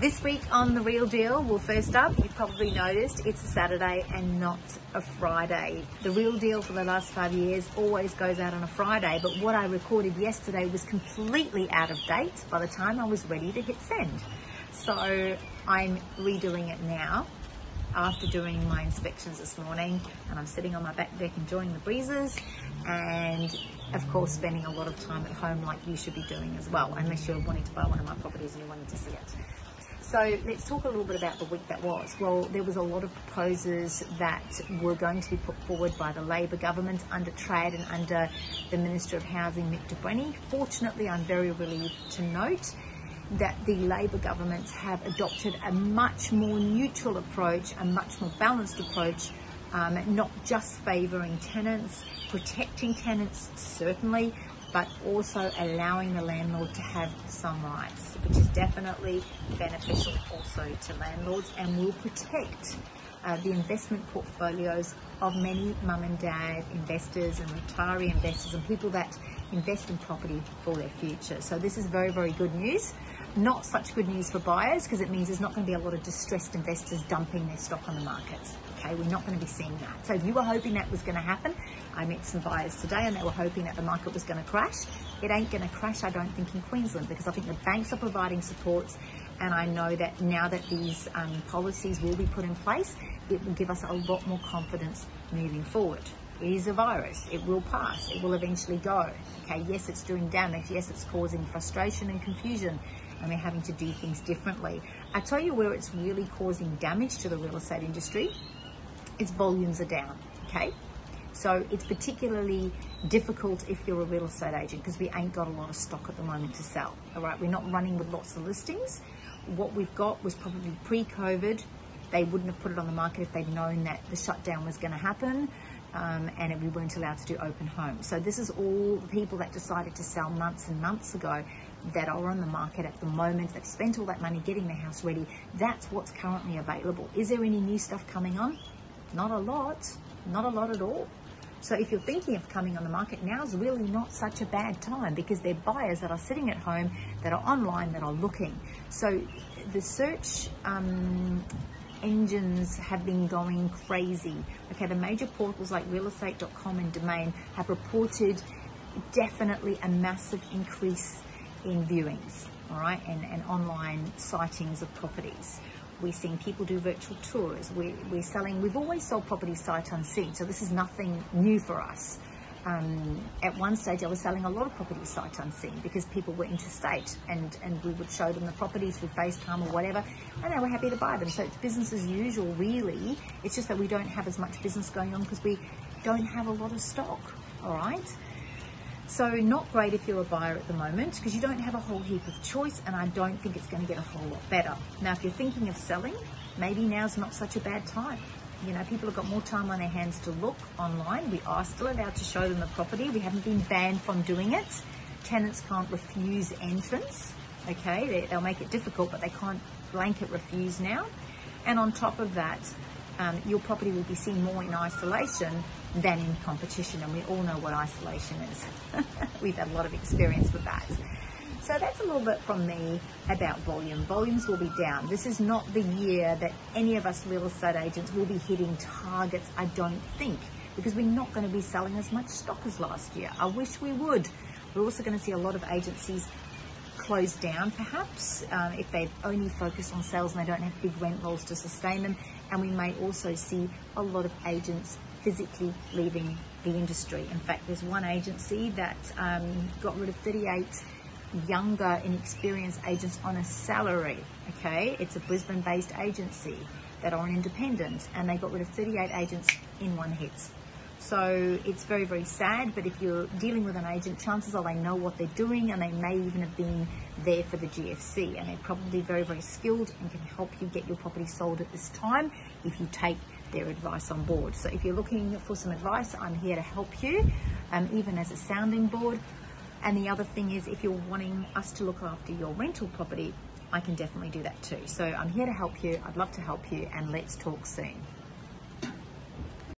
This week on The Real Deal, well, first up, you've probably noticed it's a Saturday and not a Friday. The Real Deal for the last five years always goes out on a Friday, but what I recorded yesterday was completely out of date by the time I was ready to hit send. So I'm redoing it now after doing my inspections this morning and I'm sitting on my back deck enjoying the breezes and of course spending a lot of time at home like you should be doing as well unless you're wanting to buy one of my properties and you're wanting to see it. So let's talk a little bit about the week that was. Well, there was a lot of proposals that were going to be put forward by the Labor government under trade and under the Minister of Housing, Mick de Fortunately, I'm very relieved to note that the Labor governments have adopted a much more neutral approach, a much more balanced approach, um, not just favouring tenants, protecting tenants certainly, but also allowing the landlord to have some rights, which is definitely beneficial also to landlords and will protect uh, the investment portfolios of many mum and dad investors and retiree investors and people that invest in property for their future. So this is very, very good news. Not such good news for buyers because it means there's not going to be a lot of distressed investors dumping their stock on the market. Okay, we're not going to be seeing that. So if you were hoping that was going to happen, I met some buyers today and they were hoping that the market was going to crash. It ain't going to crash, I don't think, in Queensland because I think the banks are providing supports and I know that now that these um, policies will be put in place, it will give us a lot more confidence moving forward. It is a virus. It will pass. It will eventually go. Okay, yes, it's doing damage. Yes, it's causing frustration and confusion and we're having to do things differently. I tell you where it's really causing damage to the real estate industry. Its volumes are down. Okay, so it's particularly difficult if you're a real estate agent because we ain't got a lot of stock at the moment to sell. All right, we're not running with lots of listings. What we've got was probably pre-COVID. They wouldn't have put it on the market if they'd known that the shutdown was going to happen. Um, and we weren't allowed to do open homes. So this is all the people that decided to sell months and months ago that are on the market at the moment, that spent all that money getting their house ready. That's what's currently available. Is there any new stuff coming on? Not a lot, not a lot at all. So if you're thinking of coming on the market, now is really not such a bad time because they're buyers that are sitting at home, that are online, that are looking. So the search um, engines have been going crazy. Okay, the major portals like realestate.com and Domain have reported definitely a massive increase in viewings, all right, and, and online sightings of properties. We're seeing people do virtual tours. We're, we're selling, we've always sold properties sight unseen, so this is nothing new for us. Um, at one stage, I was selling a lot of properties sight unseen because people were interstate and, and we would show them the properties through FaceTime or whatever, and they were happy to buy them. So it's business as usual, really. It's just that we don't have as much business going on because we don't have a lot of stock, all right? So not great if you're a buyer at the moment because you don't have a whole heap of choice and I don't think it's going to get a whole lot better. Now, if you're thinking of selling, maybe now's not such a bad time. You know, people have got more time on their hands to look online. We are still allowed to show them the property. We haven't been banned from doing it. Tenants can't refuse entrance. Okay, they'll make it difficult, but they can't blanket refuse now. And on top of that, um, your property will be seen more in isolation than in competition, and we all know what isolation is. We've had a lot of experience with that. So that's a little bit from me about volume. Volumes will be down. This is not the year that any of us real estate agents will be hitting targets, I don't think, because we're not going to be selling as much stock as last year. I wish we would. We're also going to see a lot of agencies close down perhaps um, if they've only focus on sales and they don't have big rent rolls to sustain them. And we may also see a lot of agents physically leaving the industry. In fact, there's one agency that um, got rid of 38 younger, inexperienced agents on a salary. Okay, it's a Brisbane based agency that are an independent, and they got rid of 38 agents in one hit. So it's very, very sad. But if you're dealing with an agent, chances are they know what they're doing and they may even have been there for the GFC. And they're probably very, very skilled and can help you get your property sold at this time if you take their advice on board. So if you're looking for some advice, I'm here to help you, um, even as a sounding board. And the other thing is, if you're wanting us to look after your rental property, I can definitely do that too. So I'm here to help you. I'd love to help you, and let's talk soon.